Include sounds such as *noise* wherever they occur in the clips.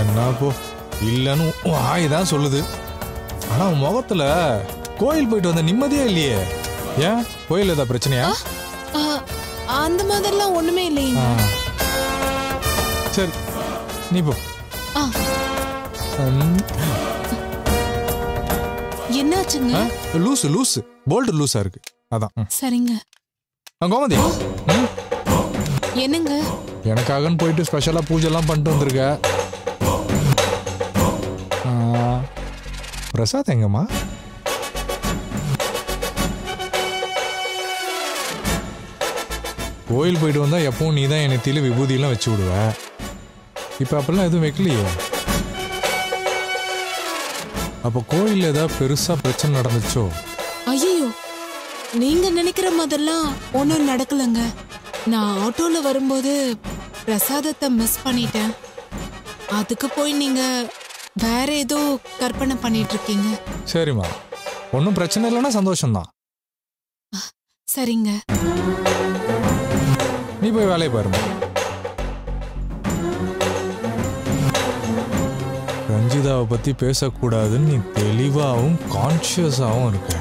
என்ன போ இல்லைன்னு உன் ஆய் தான் சொல்லுது. ஆனா உன் முகத்துல கோயில் போயிட்டு வந்த நிம்மதியே இல்லையே. ஏன்? கோயில் ஏதாவது பிரச்சனையா? ஆ, அந்த மாதிரிலாம் ஒண்ணுமே இல்லைங்க ஆ. சரி நீ போ. என்னாச்சுங்க? லூசு லூசு. போல்ட் லூஸா இருக்கு. அதான். சரிங்க. கோமதி என்னங்க? எனக்காகன்னு போயிட்டு ஸ்பெஷலாக பூஜைலாம் பண்ணிட்டு வந்திருக்க. பிரசாத் எங்கம்மா? கோயில் போயிட்டு வந்தால் எப்பவும் நீ தான் நெத்தியில விபூதியெல்லாம் வச்சு விடுவ. இப்போ அப்பெல்லாம் எதுவும் வைக்கலையே. அப்போ கோயிலில் ஏதாவது பெருசாக பிரச்சனை நடந்துச்சோ? ஐயோ நீங்க நினைக்கிற மாதிரிலாம் ஒன்றும் நடக்கலங்க. நான் ஆட்டோல வரும்போது பிரசாதத்தை மிஸ் பண்ணிட்டேன். அதுக்கு போய் நீங்க வேற ஏதோ கற்பனை பண்ணிட்டு இருக்கீங்க. சரிம்மா. ஒன்றும் பிரச்சனை இல்லைன்னா சந்தோஷம்தான். சரிங்க. நீ போய் வேலையை பாருமா ரஞ்சிதாவை பத்தி பேசக்கூடாதுன்னு நீ தெளிவாகவும் கான்ஷியஸாகவும் இருக்க.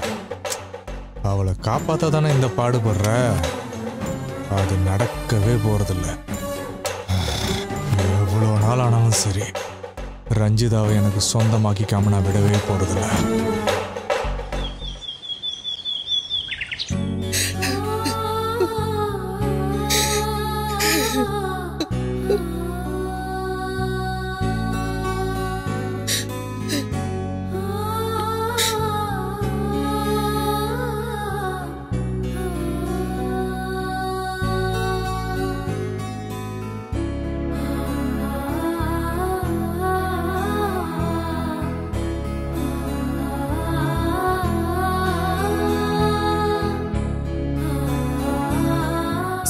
அவளை காப்பாத்தா தானே இந்த பாடுபடுற? அது நடக்கவே போறதில்ல. எவ்வளோ சரி ரஞ்சிதாவை எனக்கு சொந்தமாக்கிக்காம நான் விடவே போகிறதில்ல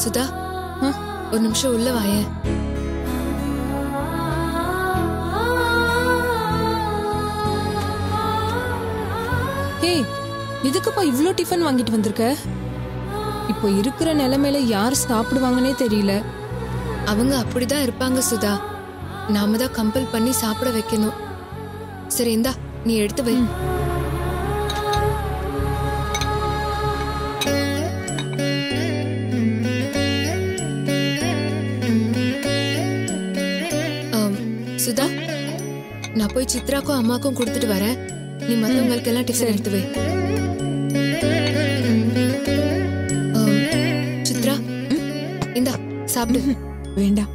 சுதா ஒரு நிமிஷம் உள்ள வாயேன் ஏய் எதுக்குப்பா இவ்ளோ டிஃபன் வாங்கிட்டு வந்திருக்க? இப்போ இருக்கிற நிலைமையில யார் சாப்பிடுவாங்கன்னே தெரியல. அவங்க அப்படிதான் இருப்பாங்க சுதா. நாம தான் கம்பல் பண்ணி சாப்பிட வைக்கணும். சரி இந்தா நீ எடுத்து வை. சுதா நான் போய் சித்ராக்கும் அம்மாக்கும் கொடுத்துட்டு வரேன். நீ மத்தவங்களுக்கு எல்லாம் டிஃபன் எடுத்து வை. ஆம், சித்ரா இந்தா சாப்பிடு. வேண்டாம்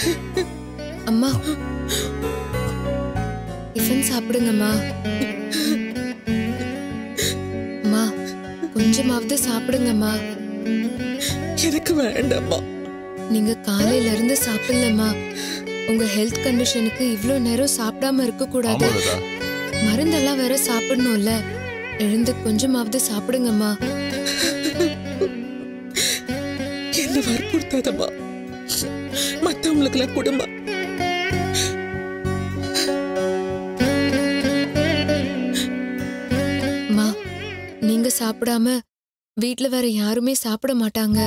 *laughs* சாப்பிடுங்கம்மா. அம்மா கொஞ்சமாவது சாப்பிடுங்கம்மா. எனக்கு வேண்டாம்மா. நீங்க காலையில இருந்து சாப்பிடலம்மா. உங்க ஹெல்த் கண்டிஷனுக்கு இவ்ளோ நேரம் சாப்பிடாம இருக்க கூடாது மருந்தெல்லாம் வேற சாப்பிடணும்ல. எழுந்து கொஞ்சமாவது சாப்பிடுங்கம்மா. என்ன வற்புறுத்தாதம்மா. மத்தவங்களுக்கெல்லாம் கொடுமா அம்மா சாப்பிடாம வீட்ல வேற யாருமே சாப்பிட மாட்டாங்க.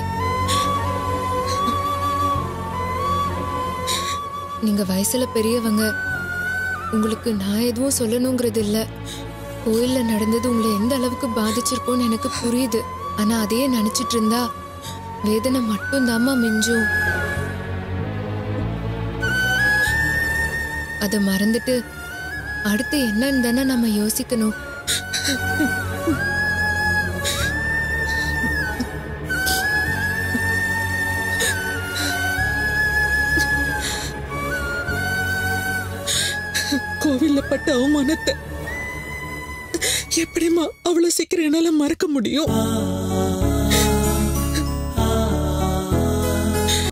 நீங்க வயசுல பெரியவங்க உங்களுக்கு நான் எதுவும் சொல்லணுங்கிறது இல்ல. கோயில்ல நடந்தது உங்களை எந்த அளவுக்கு பாதிச்சிருக்கோன்னு எனக்கு புரியுது. ஆனா அதையே நினைச்சிட்டு இருந்தா வேதனை மட்டும்தாம்மா மிஞ்சும். அதை மறந்துட்டு அடுத்து என்னன்னு தானே நம்ம யோசிக்கணும். கோவில்ல பட்ட அவமானத்தை. எப்படிம்மா அவ்வளவு சீக்கிரம் என்னால மறக்க முடியும்?